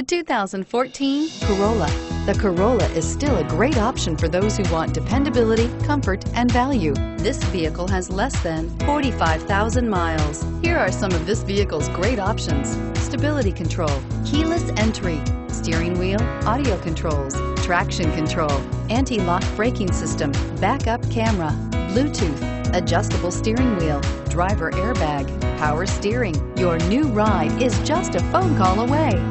The 2014 Corolla. The Corolla is still a great option for those who want dependability, comfort, and value. This vehicle has less than 45,000 miles. Here are some of this vehicle's great options. Stability control, keyless entry, steering wheel, audio controls, traction control, anti-lock braking system, backup camera, Bluetooth, adjustable steering wheel, driver airbag, power steering. Your new ride is just a phone call away.